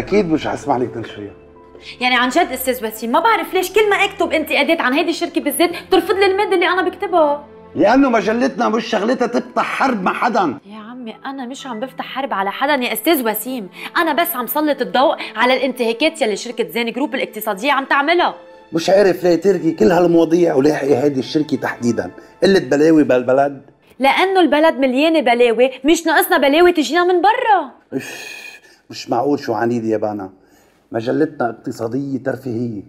أكيد مش حسمح لك تنشريها يعني عن جد أستاذ وسيم ما بعرف ليش كل ما أكتب انتقادات عن هيدي الشركة بالذات بترفض لي المادة اللي أنا بكتبها. لأنه مجلتنا مش شغلتها تفتح حرب مع حدا. يا عمي أنا مش عم بفتح حرب على حدا يا أستاذ وسيم. أنا بس عم سلط الضوء على الانتهاكات يلي شركة زين جروب الاقتصادية عم تعملها. مش عارف ليه تاركة كل هالمواضيع ولاحقي هيدي الشركة تحديدا. قلة بلاوي بالبلد. لأنه البلد مليانة بلاوي مش ناقصنا بلاوي تجينا من برا. مش معقول شو عنيد يا بانا. مجلتنا اقتصادية ترفيهية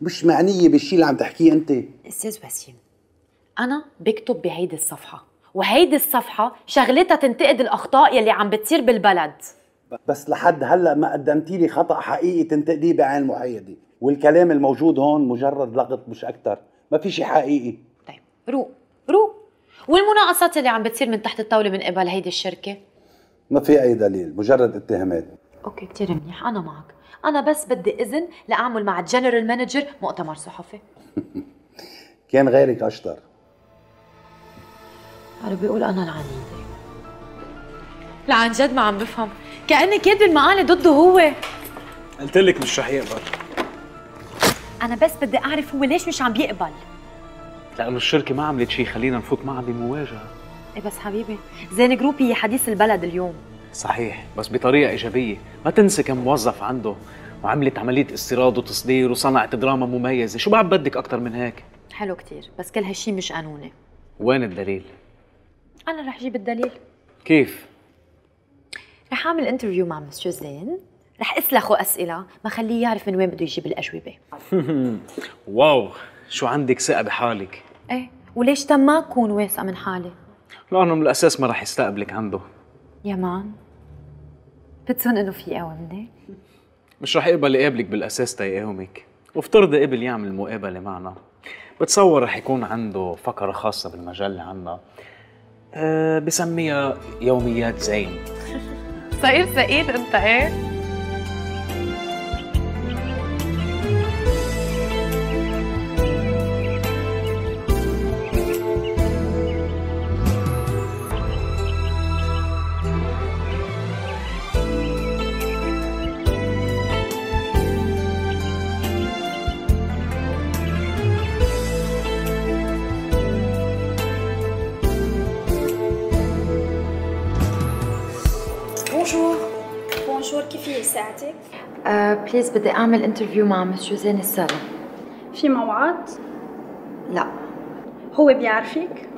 مش معنية بالشيء اللي عم تحكيه أنت. أستاذ وسيم أنا بكتب بهيدي الصفحة وهيدي الصفحة شغلتها تنتقد الأخطاء يلي عم بتصير بالبلد. بس لحد هلأ ما قدمتي لي خطأ حقيقي تنتقديه بعين محايدة والكلام الموجود هون مجرد لغط مش أكثر ما في شيء حقيقي. طيب روق روق. والمناقصات اللي عم بتصير من تحت الطاولة من قبل هيدي الشركة؟ ما في أي دليل مجرد اتهامات. OK كثير منيح. أنا معك. أنا بس بدي إذن لأعمل مع ال general manager مؤتمر صحفي. كان غيرك أشطر. قالوا بيقول أنا العنيدة. لا عن جد ما عم بفهم. كأني كاتبه المقالة ضده هو. قلت لك مش رح يقبل. أنا بس بدي أعرف هو ليش مش عم بيقبل. لأنه الشركة ما عملت شيء خلينا نفوت معها بمواجهة. إيه بس حبيبي زين جروب هي حديث البلد اليوم. صحيح بس بطريقة إيجابية. ما تنسى كم موظف عنده وعملت عملية استيراد وتصدير وصنعت دراما مميزة. شو بعد بدك أكثر من هيك؟ حلو كتير بس كل هالشي مش قانوني. وين الدليل؟ أنا رح أجيب الدليل. كيف؟ رح أعمل interview مع مسيو زين رح أسلخه أسئلة ما خليه يعرف من وين بده يجيب الأجوبة. واو شو عندك ثقة بحالك؟ إيه وليش تم ما أكون واثقة من حالي؟ لأنه من الأساس ما رح يستقبلك عنده. يا مان. بتظن إنه في قوي مني مش رح يقبل يقابلك بالأساس تيقاومك وافترضي قبل يعمل مقابلة معنا. بتصور رح يكون عنده فقرة خاصة بالمجله عنا أه بسميها يوميات زين. صاير ثقيل انت إيه؟ بدي أعمل interview مع مسيو زين السالم في موعد؟ لا. هو بيعرفك؟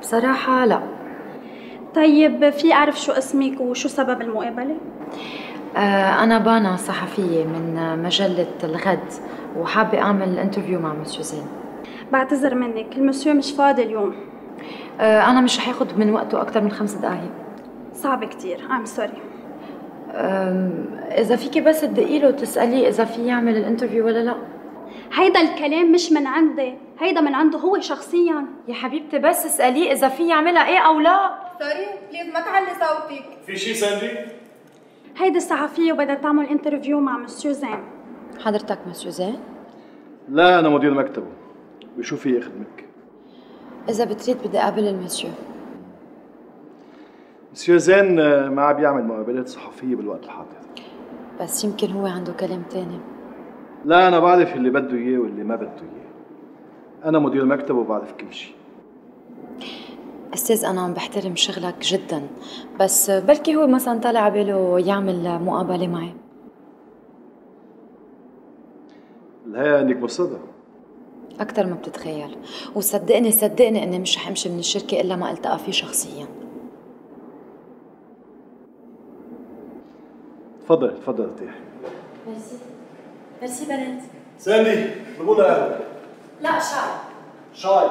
بصراحة لا. طيب في أعرف شو اسمك وشو سبب المقابلة؟ آه أنا بانا صحفية من مجلة الغد وحابة أعمل interview مع مسيو زين بعتذر منك المسيو مش فاضي اليوم. آه أنا مش رح ياخذ من وقته أكثر من خمس دقائق صعب كتير I'm sorry. إذا فيكي بس تدقي له وتسأليه إذا في يعمل ال interview ولا لا. هيدا الكلام مش من عندي هيدا من عنده هو شخصيا. يا حبيبتي بس اسأليه إذا في يعملها إيه أو لا. sorry please ما تعلي صوتك. في شيء ساندي؟ هيدي الصحفية وبدها تعمل interview مع مسيو زين حضرتك مسيو زين لا أنا مدير مكتبه. وشو في اخدمك؟ إذا بتريد بدي أقابل المسيو مسيو زين ما عم بيعمل مقابلات صحفية بالوقت الحاضر. بس يمكن هو عنده كلام تاني. لا أنا بعرف اللي بده إياه واللي ما بده إياه. أنا مدير مكتب وبعرف كل شيء. أستاذ أنا عم بحترم شغلك جدا. بس بلكي هو مثلا طالع باله يعمل مقابلة معي. الهيئه انك مصدة أكثر ما بتتخيل. وصدقني صدقني إني مش رح أمشي من الشركة إلا ما ألتقى فيه شخصيا. تفضل تفضل ارتاح ميرسي. ميرسي بنات. ساندي بقول قهوه لا شاي. شاي.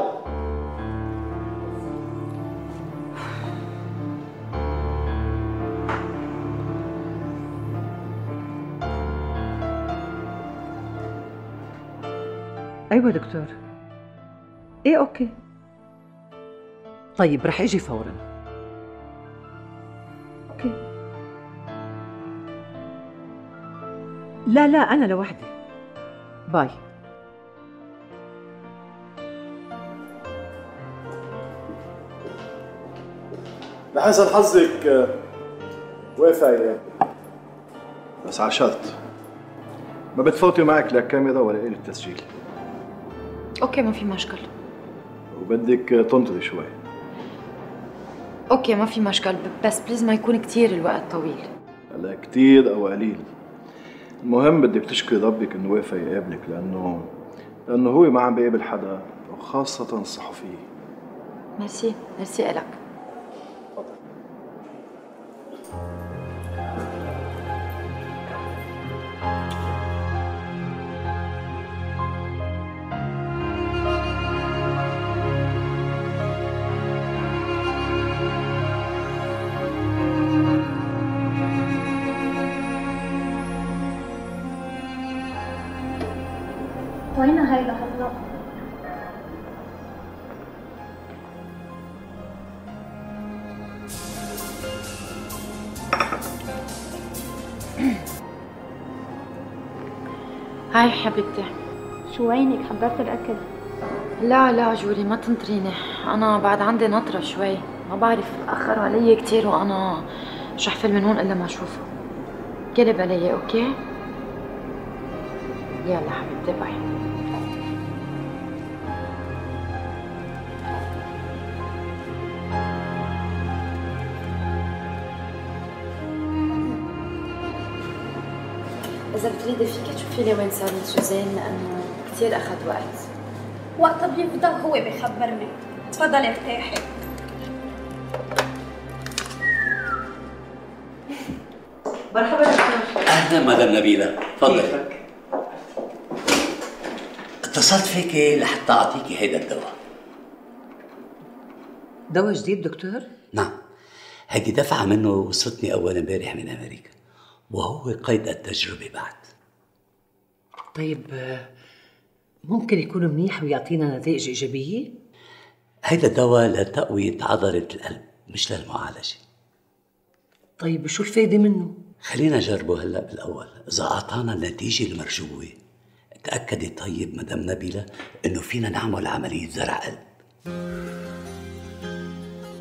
أيوه دكتور. إيه OK. طيب رح أجي فورا. لا لا أنا لوحدي. bye. لحسن حظك آه، وافق أيام بس على شرط ما بتفوتي معك لا كاميرا ولا آلة تسجيل. OK ما في مشكل. وبدك تنطري شوي. OK ما في مشكل. بس please ما يكون كتير الوقت طويل. هلا كتير أو قليل. المهم بدك تشكري ربك إنه وافق يقابلك لأنه لأنه هو ما عم بيقابل حدا وخاصة الصحفية merci merci إلك. وين هيدا هلا؟ هاي حبيبتي شو وينك حضرت الأكل؟ لا لا جوري ما تنطريني أنا بعد عندي نطرة شوي ما بعرف أخروا علي كتير وأنا مش رح فل من هون إلا ما أشوفه قلب علي okay؟ يلا حبيبتي bye إذا بتريدي فيك تشوفي لي وين صار سوزان لأنه كتير أخذ وقت. وقت بيفضل هو بيخبرني. تفضلي ارتاحي. مرحبا دكتور أهلا مدام نبيلة. تفضلي. كيفك؟ اتصلت فيكي لحتى أعطيكي هيدا الدواء. دواء جديد دكتور؟ نعم. هيدي دفعة منه وصلتني أول امبارح من أمريكا. وهو قيد التجربة بعد. طيب ممكن يكون منيح ويعطينا نتائج إيجابية؟ هيدا الدواء لتقوية عضلة القلب مش للمعالجة. طيب شو الفايدة منه؟ خلينا نجربه هلأ بالأول. إذا أعطانا النتيجة المرجوة تأكدي طيب مدام نبيلة إنه فينا نعمل عملية زرع قلب.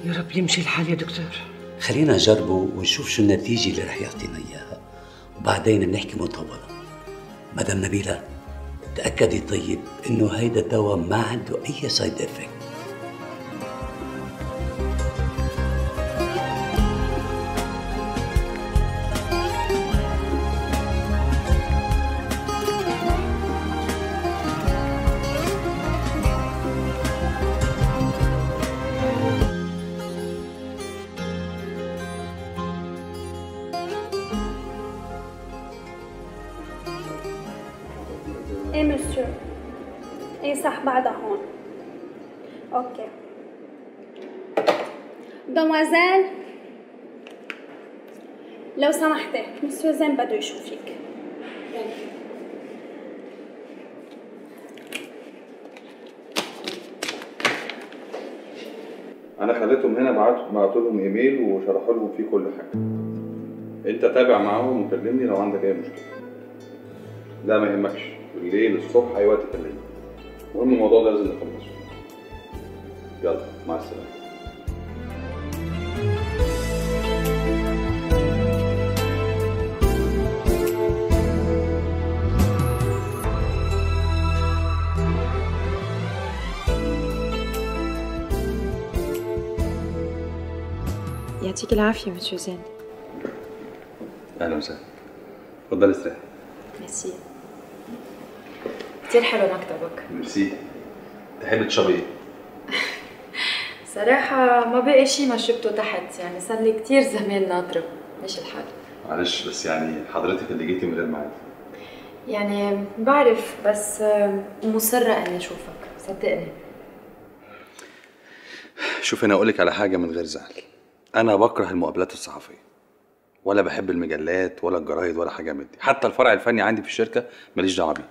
يا رب يمشي الحال يا دكتور. خلينا نجربه ونشوف شو النتيجة اللي رح يعطينا إياها. وبعدين بنحكي مطولة مدام نبيلة تأكدي طيب إنه هيدا الدواء ما عنده أي side effect هون okay demoiselle لو سمحتي مسيو زين بده يشوفك أنا خليتهم هنا بعت بعت لهم إيميل وشرحوا لهم فيه كل حاجة. أنت تابع معاهم وكلمني لو عندك أي مشكلة. لا ما يهمكش. بالليل الصبح أي وقت كلمني المهم الموضوع ده لازم نخلصه. يلا مع السلامة. يعطيك العافية مسيو زين أهلا وسهلا. اتفضل استريح. ميرسي. كتير حلو مكتبك ميرسي. تحب تشربي إيه؟ صراحة ما بقي شي ما شربته تحت يعني صار لي كتير زمان ناطرة. ماشي الحال. معلش بس يعني حضرتك اللي جيتي من غير ميعاد يعني بعرف بس مصرة إني أشوفك. صدقني. شوف أنا أقول لك على حاجة من غير زعل. أنا بكره المقابلات الصحفية. ولا بحب المجلات ولا الجرايد ولا حاجة من دي. حتى الفرع الفني عندي في الشركة ماليش دعوة بيه.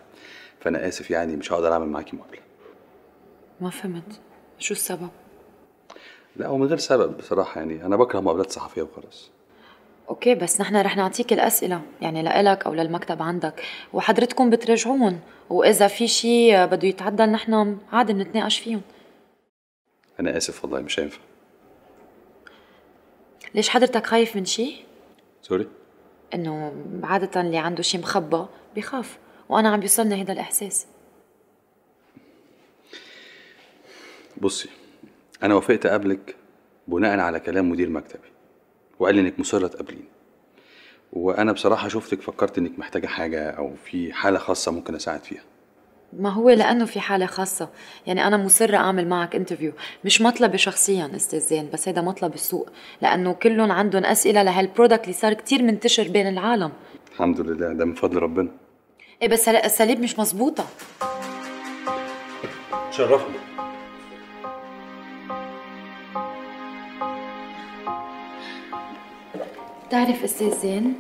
فأنا آسف يعني مش هقدر أعمل معاكي مقابلة. ما فهمت. شو السبب؟ لا هو من غير سبب بصراحة يعني. أنا بكره مقابلات صحفية وخلاص. أوكي بس نحن رح نعطيك الأسئلة يعني لإلك أو للمكتب عندك. وحضرتكم بتراجعون وإذا في شي بده يتعدل نحن عادي بنتناقش فيهم. أنا آسف والله مش هينفع. ليش حضرتك خايف من شي؟ سوري؟ إنه عادة اللي عنده شي مخبى بخاف وأنا عم بيوصلني هذا الإحساس. بصي أنا وافقت اقابلك بناء على كلام مدير مكتبي وقال لي إنك مصرة تقابليني. وأنا بصراحة شفتك فكرت إنك محتاجة حاجة أو في حالة خاصة ممكن أساعد فيها. ما هو لأنه في حالة خاصة. يعني أنا مصرة أعمل معك interview مش مطلبي شخصيا أستاذ زين بس هذا مطلب السوق. لأنه كلهم عندهم أسئلة لهال product اللي صار كتير منتشر بين العالم. الحمد لله ده من فضل ربنا. إيه بس الاساليب مش مزبوطه شرفني بتعرف أستاذ زين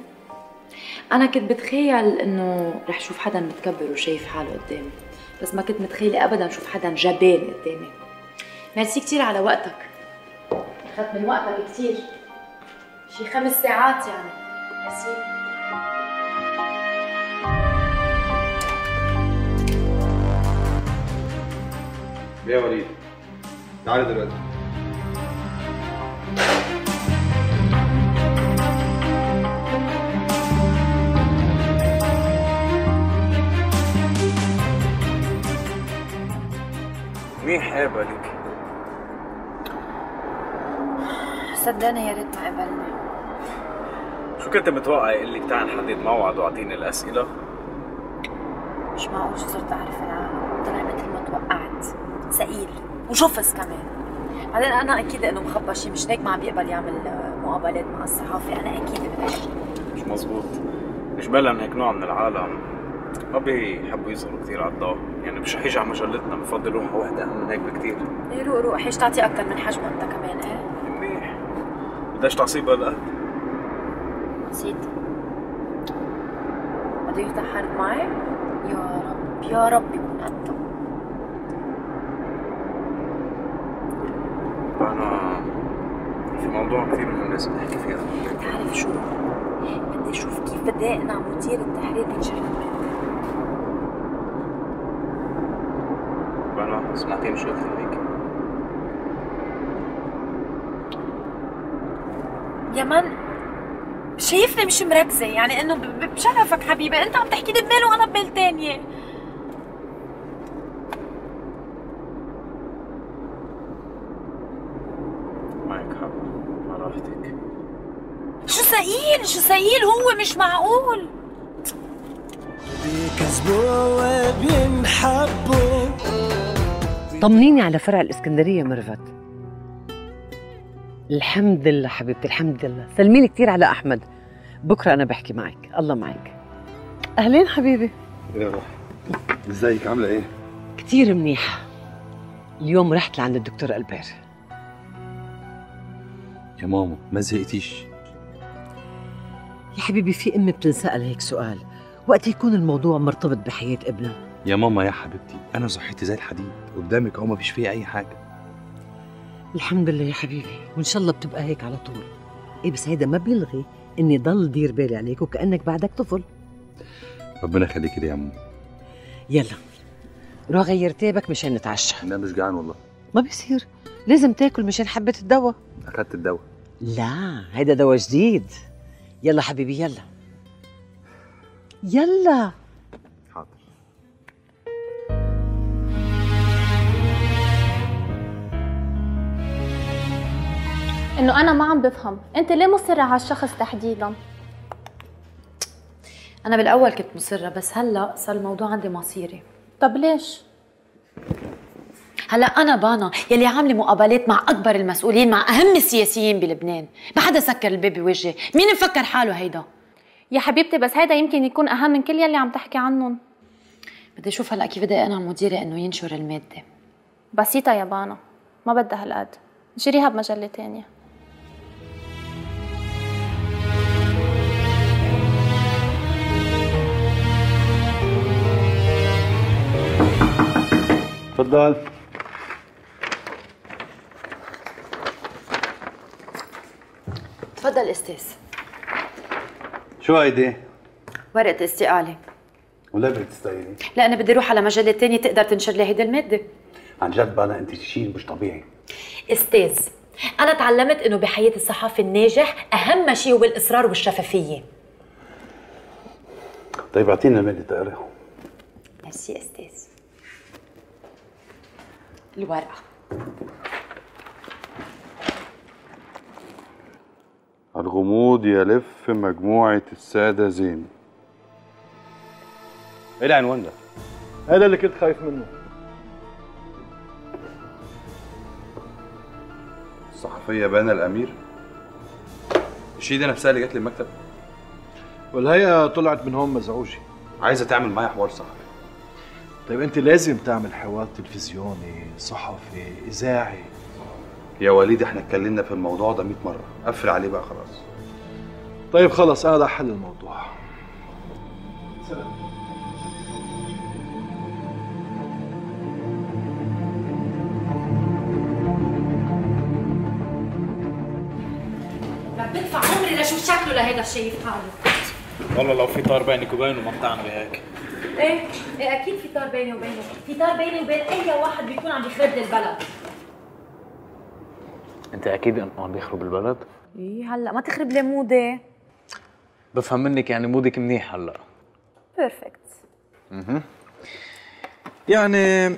أنا كنت بتخيل إنه رح شوف حدا متكبر وشايف حاله قدامي بس ما كنت متخيلة ابدا شوف حدا جبان قدامي. ميرسي كتير على وقتك. اخذت من وقتك كتير. شي خمس ساعات يعني. ميرسي. يا وليد تعالى دلوقتي. منيح قابلك صدقني يا ريت ما شو كنت متوقع يقول لك تعال نحدد موعد واعطيني الأسئلة؟ مش معقول شو صرت أعرف العالم طلع مثل ما توقعت ثقيل وشفص كمان. بعدين أنا أكيد إنه مخبى شيء مش هيك ما عم بيقبل يعمل آه، مقابلات مع الصحافة. أنا أكيد متاكد مش مزبوط. مش بلا هيك نوع من العالم. ما بيحبوا يظهروا كثير على الضوء. يعني مش رح يجي على مجلتنا بفضل روح واحدة أهم من هيك بكثير إيه روق روق. حيش تعطي أكثر من حجمه انت كمان إيه؟ منيح. بدهاش تعصيب هالقد نسيت. بده يفتح حرب معي؟ يا رب يا رب يكون قدها أنا في موضوع كثير مهم لازم نحكي فيه. وياك. بتعرف شو. بدي أشوف كيف بدي أقنع مدير التحرير ينشر المادة أنا سمعتيني شو قلت لك؟ يا مان شايفني مش مركزة. يعني إنه بشرفك حبيبي. أنت عم تحكي لي بمال وأنا بمال تانية معك حق على راحتك شو ثقيل هو مش معقول. بيكذبوا وبينحبوا طمنيني على فرع الإسكندرية مرفت الحمد لله حبيبتي الحمد لله. سلمي لي كثير على أحمد. بكرة أنا بحكي معك. الله معك. أهلين حبيبي. يا روح. إزيك؟ عاملة إيه؟ كثير منيحة. اليوم رحت لعند الدكتور ألبير. يا ماما ما زهقتيش؟ يا حبيبي في ام بتنسأل هيك سؤال. وقت يكون الموضوع مرتبط بحياة ابنها؟ يا ماما يا حبيبتي أنا صحتي زي الحديد. قدامك أهو مفيش فيها أي حاجة. الحمد لله يا حبيبي. وإن شاء الله بتبقى هيك على طول. إيه بس هيدا ما بيلغي إني ضل دير بالي عليك وكأنك بعدك طفل. ربنا يخليكي لي يا ماما. يلا. روح غير تيبك مشان نتعشى. أنا مش جعان والله. ما بيصير. لازم تاكل مشان حبة الدواء. أخدت الدواء. لا هيدا دواء جديد. يلا حبيبي يلا. يلا. حاضر. إنه أنا ما عم بفهم. أنت ليه مصرة على الشخص تحديدا؟ أنا بالأول كنت مصرة بس هلأ صار الموضوع عندي مصيري. طب ليش؟ هلا أنا بانا يلي عاملة مقابلات مع أكبر المسؤولين مع أهم السياسيين بلبنان. ما حدا سكر الباب بوجهي. مين مفكر حاله هيدا؟ يا حبيبتي بس هيدا يمكن يكون أهم من كل يلي عم تحكي عنهم. بدي أشوف هلأ كيف بدي أقنع مديري إنه ينشر المادة. بسيطة يا بانا ما بدها هالقد نشريها بمجلة تانية. تفضل. تفضل أستاذ. شو هيدي؟ ورقة استقالة. ولا بدك تستقيلي؟ لا أنا بدي أروح على مجلة تانية تقدر تنشر لي هيدي المادة. عن جد بلا أنت شيء مش طبيعي. أستاذ أنا تعلمت إنه بحياة الصحافي الناجح أهم شيء هو الإصرار والشفافية. طيب اعطينا المادة تقراهم ميرسي أستاذ. الورقة. الغموض يلف مجموعة السادة زين. إيه العنوان ده؟ هذا اللي كنت خايف منه. الصحفية بانا الأمير. الشيدة نفسها اللي جت لي المكتب؟ والهيئة طلعت من هون مزعوجة عايزة تعمل معايا حوار صحفي. طيب أنت لازم تعمل حوار تلفزيوني صحفي إذاعي. يا وليد إحنا اتكلمنا في الموضوع ده 100 مرة. قفل عليه بقى خلاص. طيب خلص أنا رح حل الموضوع. رح بدفع عمري لشوف شكله لهيدا شايف حاله والله لو في طار بينك وبينه ما بتعملي هيك. إيه؟ إيه أكيد في طار بيني وبينه. في طار بيني وبين أي واحد بيكون عم يخرب لي البلد. أنت أكيد انه عم بيخرب البلد. إيه هلا ما تخرب لي مودي. بفهم منك يعني مودك منيح هلا. perfect أها يعني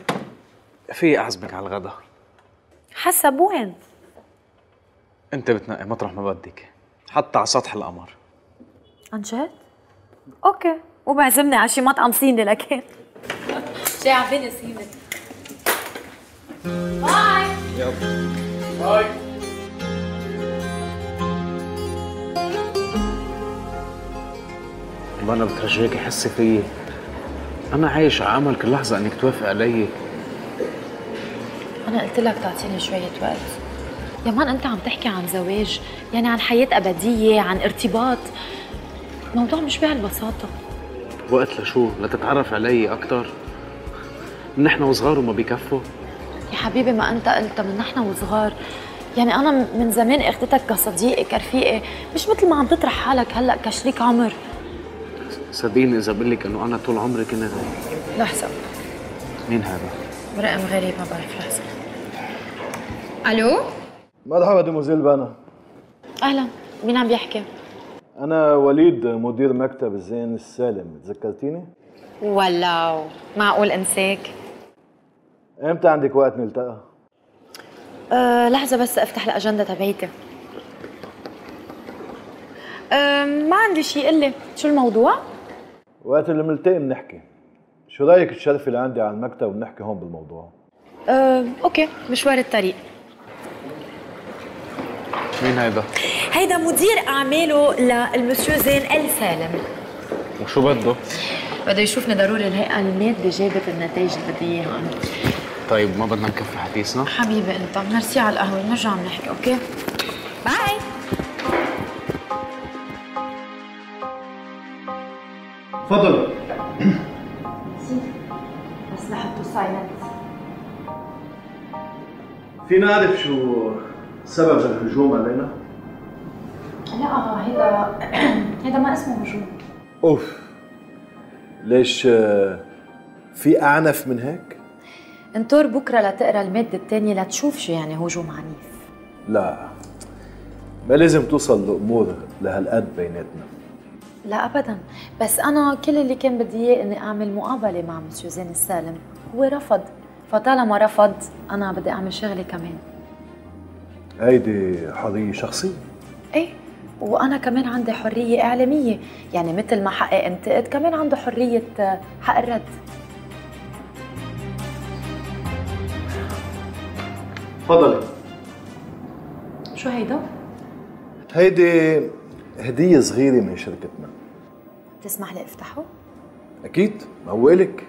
في أعزمك على الغدا. حسب وين؟ أنت بتنقي مطرح ما بدك. حتى على سطح القمر. عن جد؟ Okay. وبعزمني على شي مطعم صيني لكن. شي عبيني صيني. باي. باي. والله أنا بترجاكي حسي فيي. أنا عايش على امل كل لحظه إنك توافق علي. أنا قلت لك تعطيني شوية وقت. يا مان أنت عم تحكي عن زواج يعني عن حياة أبدية عن ارتباط. الموضوع مش بهالبساطة. وقت لشو؟ لتتعرف علي أكثر نحن وصغار وما بكفوا يا حبيبي ما أنت قلت من نحن وصغار. يعني أنا من زمان اخدتك كصديقي كرفيقي مش مثل ما عم تطرح حالك هلأ كشريك عمر. صدقيني إذا بقول لك إنه أنا طول عمري كنت لحظة. مين هذا؟ رقم غريب ما بعرف لحظة. ألو؟ مرحبا ديموزيل بانا أهلا. مين عم بيحكي؟ أنا وليد مدير مكتب الزين السالم. تذكرتيني؟ ولو معقول أنساك؟ إمتى عندك وقت نلتقى؟ أه لحظة بس أفتح الأجندة تبعيتي. أه ما عندي شيء قلي شو الموضوع؟ وقت اللي بنلتقي بنحكي شو رأيك تشرفي لعندي على المكتب ونحكي هون بالموضوع أه okay مشوار الطريق مين هيدا؟ هيدا مدير أعماله للمسيو زين أل سالم وشو بده؟ بده يشوفني ضروري الهيئة المادة جابت النتائج اللي بدي إياها طيب ما بدنا نكفي حديثنا؟ حبيبي أنت ميرسي على القهوة بنرجع بنحكي okay؟ bye تفضل. بس لحطه سايلنت فينا نعرف شو سبب الهجوم علينا؟ لا هيدا هيدا ما اسمه هجوم. أوف. ليش آه، في أعنف من هيك؟ انطر بكرة لتقرأ المادة الثانية لتشوف شو يعني هجوم عنيف. لا. ما لازم توصل الأمور لهالقد بيناتنا. لا ابدا. بس أنا كل اللي كان بدي إياه إني أعمل مقابلة مع مسيو زين السالم. هو رفض. فطالما رفض أنا بدي أعمل شغلي كمان. هيدي حرية شخصية. إيه وأنا كمان عندي حرية إعلامية. يعني مثل ما حقي انتقد كمان عنده حرية آه، حق الرد. تفضلي. شو هيدا؟ هيدي هدية صغيرة من شركتنا. تسمح لي أفتحه؟ أكيد موالك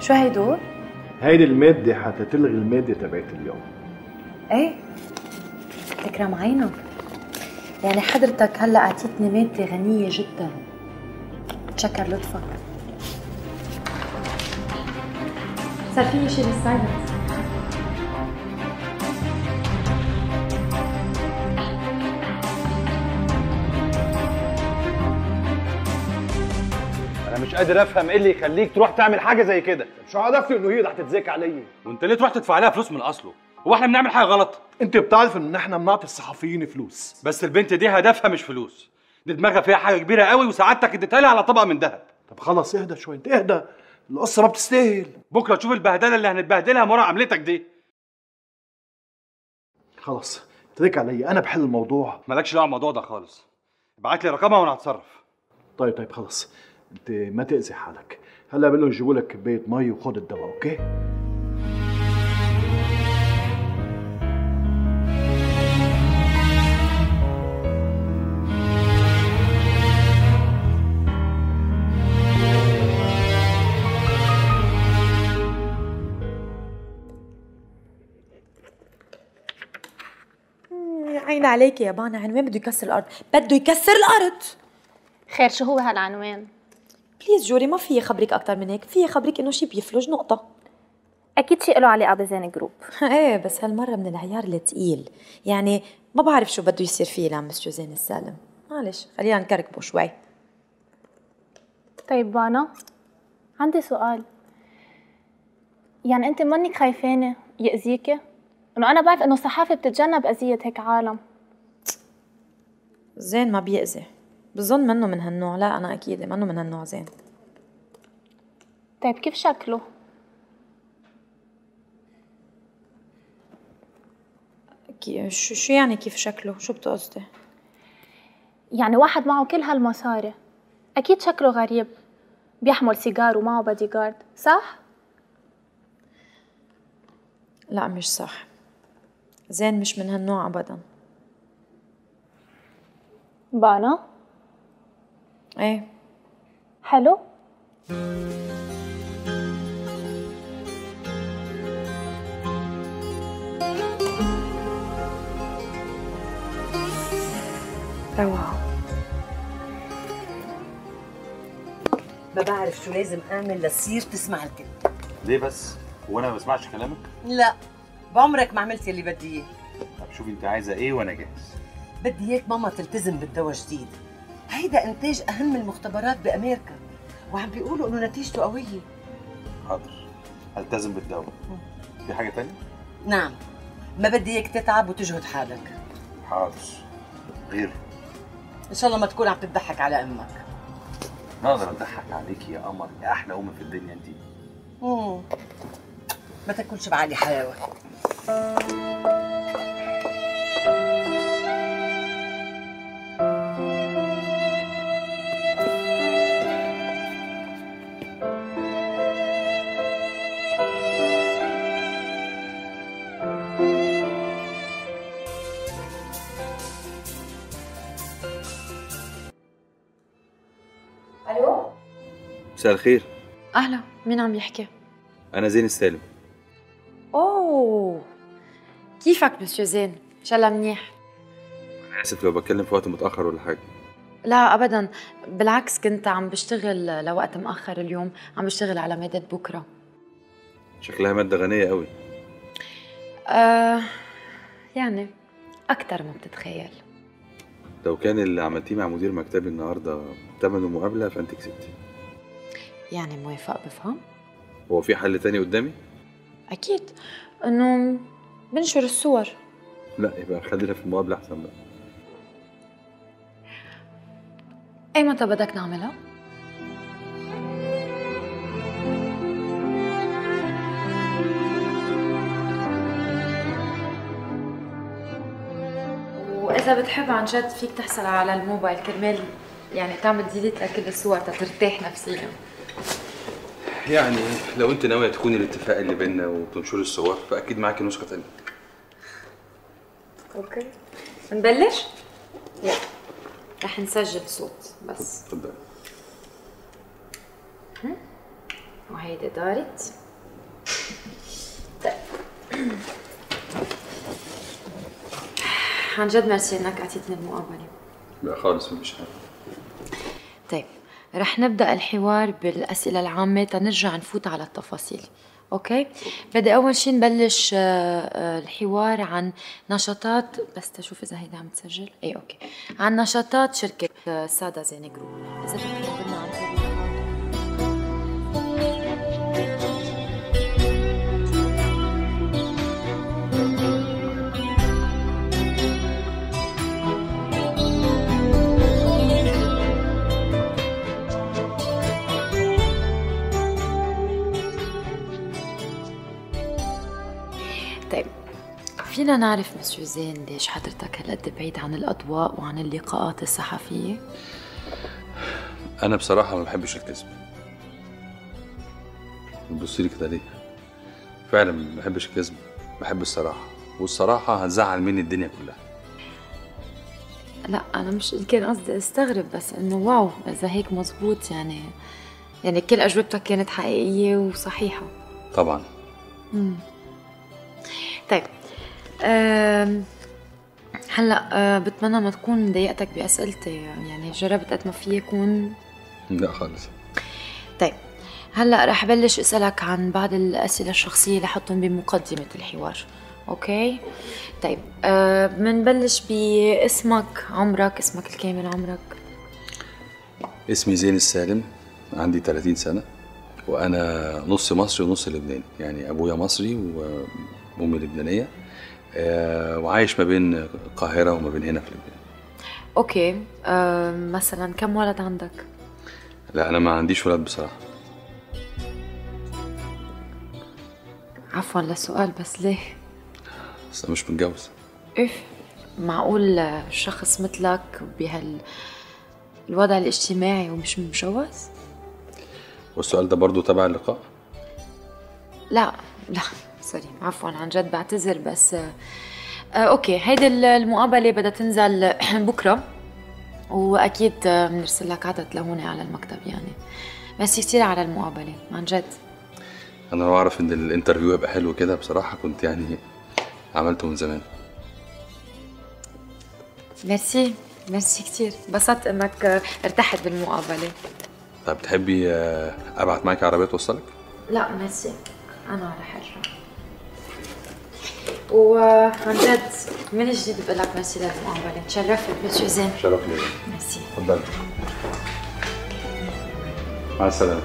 شو هيدول هيدي المادة حتى تلغي المادة تبعت اليوم. إيه تكرم عينك يعني حضرتك هلأ أعطيتني مادة غنية جدا. تشكر لطفك صار فيني شيل السايلنس مش قادر افهم إيه اللي يخليك تروح تعمل حاجة زي كده. شو عرفت انه هي رح تتذاكى علي وانت ليه تروح تدفع عليها فلوس من اصله هو إحنا بنعمل حاجة غلط؟ انت بتعرف ان إحنا بنعطي الصحفيين فلوس. بس البنت دي هدفها مش فلوس. دي دماغها فيها حاجة كبيرة قوي وسعادتك اديتها لها على طبق من ذهب. طب خلاص اهدى شوية انت اهدى. القصة ما بتستاهل. بكرة تشوف البهدلة اللي هنتبهدلها مرة عملتك دي. خلاص اترك عليا. أنا بحل الموضوع. مالكش دعوة بالموضوع ده خالص. ابعت لي رقمها وأنا هتصرف. طيب طيب خلاص. انت ما تأذي حالك. هلا بقول لهم يجيبوا لك كوبايه مي وخد الدواء okay؟ عين عليك يا بانا عنوان بده يكسر الأرض. بده يكسر الأرض. خير شو هو هالعنوان؟ please جوري ما في خبرك أكثر من هيك. في خبرك إنه شي بيفلج نقطة. أكيد شيء له علاقه بزين group. إيه بس هالمرة من العيار الثقيل يعني ما بعرف شو بده يصير فيه لعم مسيو زين السالم. معلش خلينا نكركبه شوي. طيب بانا عندي سؤال. يعني أنت منك خايفانة يأذيكي؟ إنه أنا بعرف إنه الصحافة بتتجنب أذية هيك عالم. زين ما بيأذي. بظن منه من هالنوع. لا أنا أكيد منه من هالنوع زين. طيب كيف شكله؟ كي- شو شو يعني كيف شكله؟ شو بتقصدي يعني واحد معه كل هالمصاري. أكيد شكله غريب. بيحمل سيجار ومعه بادي جارد صح؟ لا مش صح. زين مش من هالنوع ابدا. بانا؟ إيه. حلو. روعة. ما بعرف شو لازم أعمل لتصير تسمع الكل ليه بس؟ هو أنا ما بسمعش كلامك؟ لا. بعمرك ما عملت يلي بدي إياه. طب شوفي أنت عايزة إيه وأنا جاهز. بدي إياك ماما تلتزم بالدواء جديد. هيدا إنتاج أهم المختبرات بأمريكا وعم بيقولوا إنه نتيجته قوية. حاضر. التزم بالدواء. في حاجة تانية؟ نعم. ما بدي إياك تتعب وتجهد حالك. حاضر. غير. إن شاء الله ما تكون عم تضحك على أمك. ما أقدر أضحك عليكي يا قمر يا أحلى ام في الدنيا مم. ما تاكلش بعلي حلاوة. مساء الخير. أهلا مين عم يحكي؟ أنا زين السالم. أوه كيفك مسيو زين؟ إن شاء الله منيح. أنا آسف لو بتكلم في وقت متأخر ولا حاجة. لا ابدا. بالعكس كنت عم بشتغل لوقت مأخر اليوم. عم بشتغل على مادة بكرة. شكلها مادة غنية قوي. آه يعني أكثر ما بتتخيل. لو كان اللي عملتيه مع مدير مكتبي النهارده ثمنه مقابله فأنت كسبتي. يعني موافق بفهم؟ هو في حل تاني قدامي؟ أكيد إنه بنشر الصور. لا يبقى خلينا في المقابله أحسن بقى. أي متى بدك نعملها وإذا بتحب عن جد فيك تحصل على الموبايل كرمال يعني تعمل delete لكل الصور ترتاح نفسيا. يعني لو انت ناوية تكوني الاتفاق اللي بيننا وتنشري الصور فأكيد معاكي نسخة تانية. Okay. نبلش؟ يلا. رح نسجل صوت بس. اتفضلي هم؟ وهيدي دارت. طيب. عن جد ميرسي إنك اعطيتني المقابله لا خالص مفيش حاجة طيب. رح نبدأ الحوار بالأسئلة العامة تنرجع نفوت على التفاصيل. okay؟ بدي أول شيء نبلش آه، آه، الحوار عن نشاطات بس تشوف إذا هيدا عم تسجل. اي okay. عن نشاطات شركة آه، سادا زين group. إذا فينا نعرف مسيو زين ليش حضرتك هالقد بعيد عن الأضواء وعن اللقاءات الصحفية؟ أنا بصراحة ما بحبش الكذب. بتبصي لي كده ليه؟ فعلا ما بحبش الكذب بحب الصراحة. والصراحة هتزعل مني الدنيا كلها. لا أنا مش كان قصدي أستغرب بس إنه واو إذا هيك مزبوط يعني يعني كل أجوبتك كانت حقيقية وصحيحة. طبعا. مم. طيب هلا أه، بتمنى ما تكون ضايقتك بأسئلتي. يعني جربت قد ما في يكون. لا خالص. طيب هلا رح بلش أسألك عن بعض الأسئلة الشخصية اللي حطهم بمقدمة الحوار. أوكي؟ طيب أه بنبلش باسمك عمرك اسمك الكامل عمرك. اسمي زين السالم عندي 30 سنة وأنا نص مصري ونص لبناني. يعني أبويا مصري وأمي لبنانية. آه، وعايش ما بين القاهرة وما بين هنا في لبنان. أوكي. أه مثلا كم ولد عندك؟ لا أنا ما عنديش ولاد بصراحة. عفوا للسؤال بس ليه؟ بس أنا مش متجوز. إيه معقول شخص مثلك بهال الوضع الاجتماعي ومش متجوز؟ والسؤال ده برضو تبع اللقاء؟ لا لا. sorry عفوا عن جد بعتذر بس آه آه، okay هيدي ال- المقابلة بدها تنزل بكرة وأكيد آه، بنرسل لك عدد لهون على المكتب يعني. ميرسي كثير على المقابلة عن جد. أنا لو أعرف إن ال interview يبقى حلو كده بصراحة كنت يعني عملته من زمان. merci merci كثير انبسطت إنك ارتحت بالمقابلة. طب تحبي آه، أبعت معاكي عربية توصلك؟ لا ميرسي أنا رح أرجع. وعن من جديد بقول لك ميرسي للمقابله تشرفت مسيو زين شرف لي ميرسي. اتفضل مع السلامة.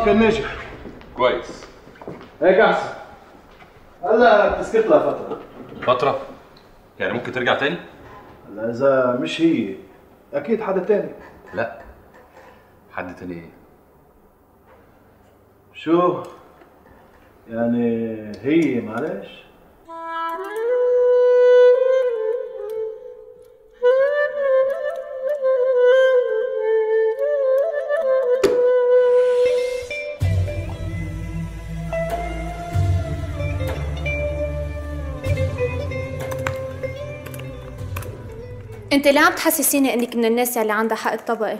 اللقاء كان ناجح كويس. هيك أحسن. هلا بتسكت لها فترة. فترة؟ يعني ممكن ترجع تاني؟ هلا إذا مش هي. أكيد حدا تاني. لا. حد تاني إيه؟ شو؟ يعني هي معلش. انت ليه عم تحسسيني انك من الناس اللي عندها حق الطبقي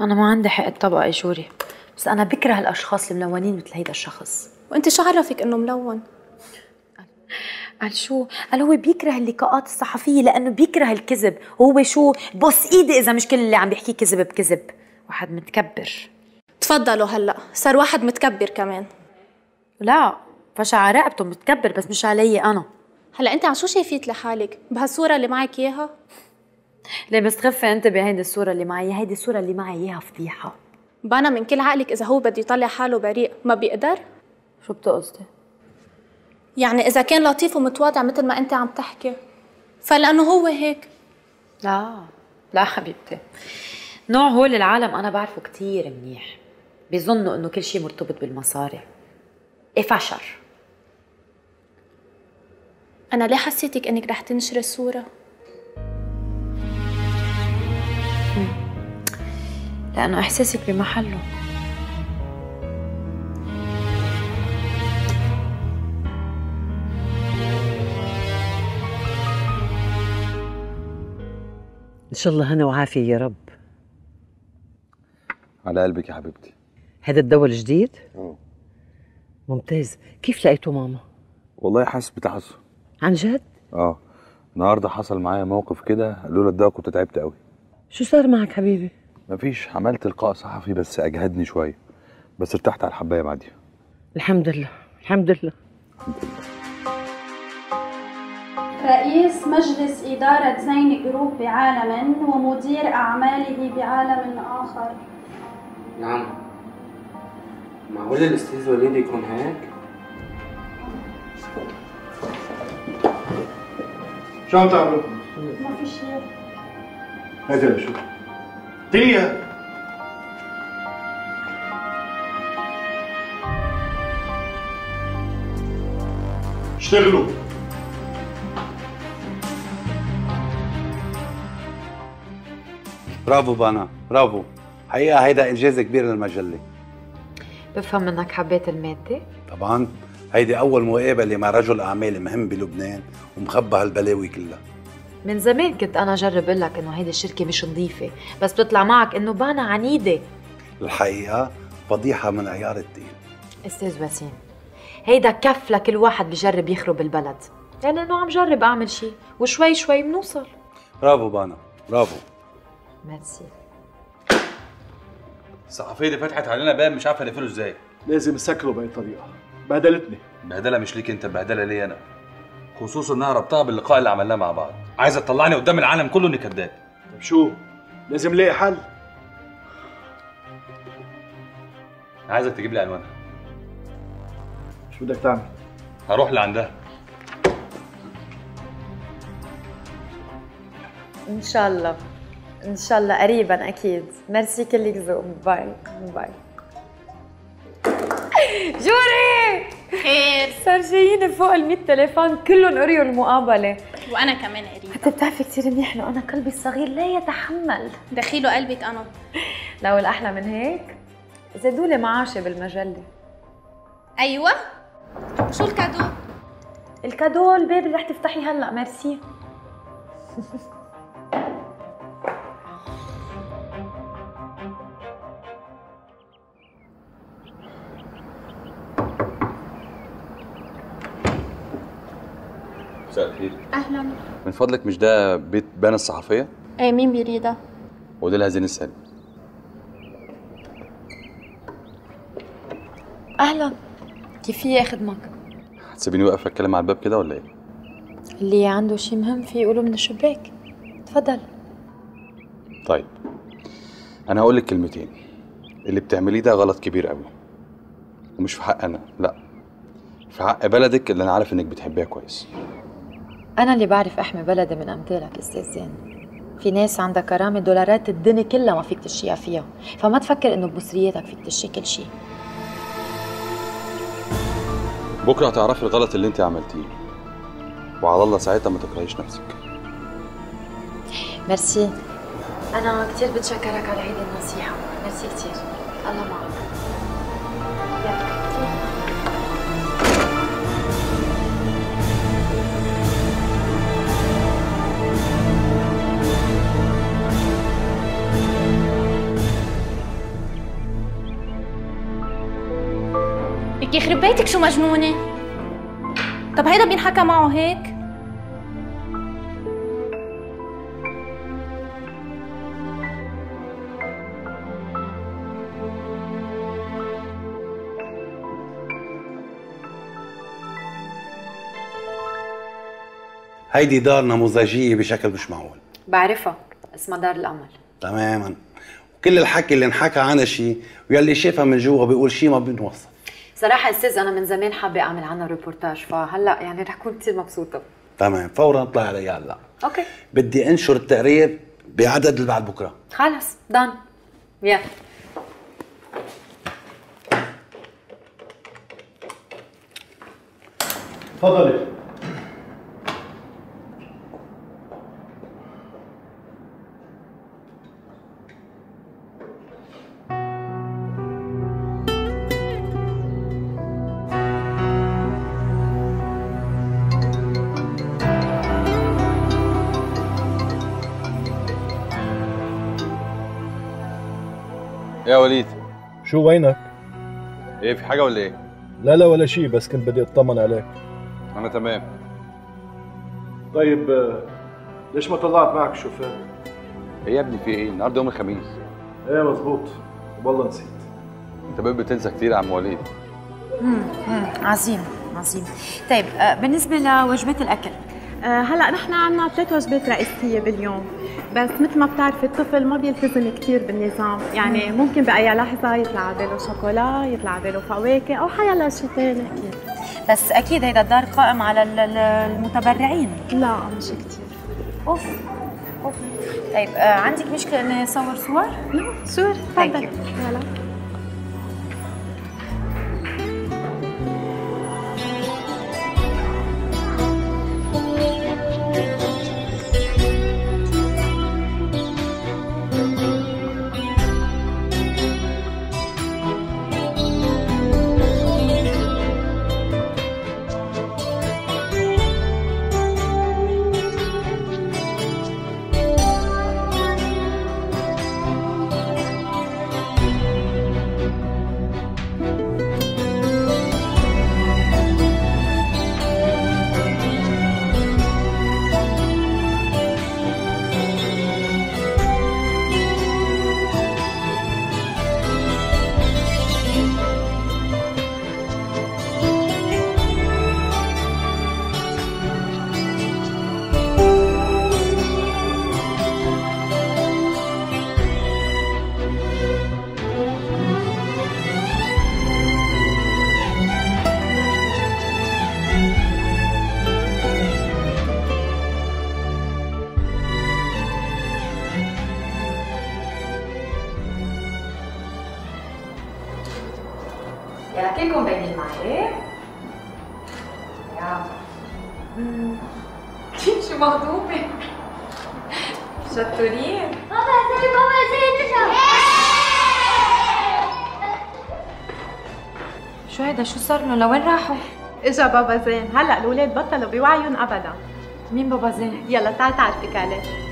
أنا ما عندي حق الطبقة جوري بس أنا بكره الأشخاص الملونين مثل هيدا الشخص. وانت شو عرفك إنه ملون؟ قال شو؟ قال هو بيكره اللقاءات الصحفية لأنه بيكره الكذب، هو شو؟ بص إيدي إذا مش كل اللي عم بيحكيه كذب بكذب، واحد متكبر. تفضلوا هلأ صار واحد متكبر كمان. لا فشع رقبته متكبر بس مش علي أنا. هلا انت عن شو شايفيت لحالك؟ بهالصورة اللي معك إياها؟ ليه بس تخفي انت بهيدي الصورة اللي معي هيدي الصورة اللي معي إياها فضيحة. بنا من كل عقلك إذا هو بده يطلع حاله بريء ما بيقدر؟ شو بتقصدي؟ يعني إذا كان لطيف ومتواضع مثل ما أنت عم تحكي. فلأنه هو هيك. لا لا حبيبتي. نوع هول العالم أنا بعرفه كتير منيح. بيظنوا إنه كل شيء مرتبط بالمصاري. إيه فشر. أنا ليه حسيتك إنك رح تنشري الصورة؟ لأنه إحساسك بمحله. إن شاء الله هنا وعافية يا رب. على قلبك يا حبيبتي. هذا الدواء الجديد؟ آه ممتاز. كيف لقيته ماما؟ والله حاسس بتحسن عن جد؟ آه. النهارده حصل معايا موقف كده لولا الدواء كنت تعبت قوي شو صار معك حبيبي؟ مفيش عملت لقاء صحفي بس أجهدني شوية. بس ارتحت على الحباية بعديها الحمد لله الحمد لله. رئيس مجلس إدارة زين جروب بعالم ومدير أعماله بعالم آخر. نعم. معقول الأستاذ وليد يكون هيك؟ شو عم تعملوا؟ ما في شيء هيدا شو؟ تيا اشتغلوا. برافو بانا برافو. حقيقة هيدا إنجاز كبير للمجلة. بفهم منك حبيت المادة. طبعا. هيدي أول مقابلة مع رجل أعمال مهم بلبنان ومخبى هالبلاوي كلها. من زمان كنت أنا جرب أقول لك إنه هيدي الشركة مش نظيفة بس بتطلع معك إنه بانا عنيدة. الحقيقة فضيحة من عيار التقيل. أستاذ وسيم هيدا كف لكل واحد بجرب يخرب البلد. يعني إنه عم جرب أعمل شيء وشوي شوي بنوصل برافو بانا برافو. ميرسي. الصحفيه دي فتحت علينا باب مش عارفة نقفله إزاي. لازم نسكره بأي طريقة. بهدلتني. بهدلة مش ليك انت بهدلة ليا أنا. خصوصا إنها ربطها باللقاء اللي عملناه مع بعض. عايزة تطلعني قدام العالم كله إني كذاب. طيب شو؟ لازم نلاقي حل. عايزك تجيب لي عنوانها شو بدك تعمل؟ هروح لعندها. إن شاء الله. إن شاء الله قريبا أكيد. ميرسي كلك ذوق. bye. bye. جوري! خير. صار جايين فوق ال 100 تليفون كلهم قريوا المقابلة. وأنا كمان قريتها. انت بتعرفي كثير منيح إنه أنا قلبي الصغير لا يتحمل. دخيله قلبك أنا لا والأحلى من هيك زادوا لي معاشي بالمجلة. أيوه. شو الكادو؟ الكادو الباب اللي رح تفتحي هلأ ميرسي. الخير أهلا. من فضلك مش ده بيت بان الصحفية؟ إيه مين بيريدها ودي لها زين السالم أهلا. كيف في اخدمك هتسيبيني واقف أتكلم على الباب كده ولا إيه؟ اللي عنده شيء مهم في يقوله من الشباك. تفضل طيب. أنا هقول لك كلمتين. اللي بتعمليه ده غلط كبير قوي. ومش في حق أنا لأ. في حق بلدك اللي أنا عارف إنك بتحبيها كويس. أنا اللي بعرف أحمي بلدي من أمثالك أستاذ زين. في ناس عندها كرامه دولارات الدنيا كلها ما فيك تشيها فيها فما تفكر إنه بمصرياتك فيك تشي كل شيء. بكرة هتعرفي الغلط اللي انت عملتيه وعلى الله ساعتها ما تكرهيش نفسك. ميرسي. أنا كثير بتشكرك على هيدي النصيحة. ميرسي كثير الله معك. يخرب بيتك شو مجنونة؟ طب هيدا بينحكى معه هيك؟ هيدي دار نموذجية بشكل مش معقول. بعرفها اسمها دار الأمل. تماما. وكل الحكي اللي انحكى عنها شيء ويلي شافها من جوا بيقول شيء ما بينوصف صراحة أستاذ أنا من زمان حابة أعمل عنها ريبورتاج فهلأ يعني رح كون كثير مبسوطة. تمام فورا اطلع علي هلا okay. بدي أنشر التقرير بعدد اللي بعد بكرة. خلص دان يلا. تفضلي. يا وليد. شو وينك؟ إيه في حاجة ولا إيه؟ لا لا ولا شيء بس كنت بدي أطمن عليك. أنا تمام. طيب ليش ما طلعت معك الشوفير؟ إيه يا ابني في إيه؟ النهارده يوم الخميس. إيه مظبوط. والله نسيت. أنت بقيت بتنسى كتير يا عم وليد. امم عظيم عظيم. طيب آه، بالنسبة لوجبات الأكل آه، هلأ نحن عنا ثلاث وجبات رئيسية باليوم. بس مثل ما بتعرفي الطفل ما بيلتزم كثير بالنظام. يعني مم. ممكن بأي لحظة يطلع باله شوكولا يطلع باله فواكه أو حيلا شيء ثاني بس أكيد هيدا الدار قائم على ال- ال- المتبرعين. لا مش كثير أوف أوف. طيب آه، عندك مشكلة إني أصور صور؟ شور ثانك تفضل. يلا. لوين راحوا؟ إجا بابا زين هلأ الاولاد بطلوا بوعيهم ابدا مين بابا زين؟ يلا تعال تعرفك عليه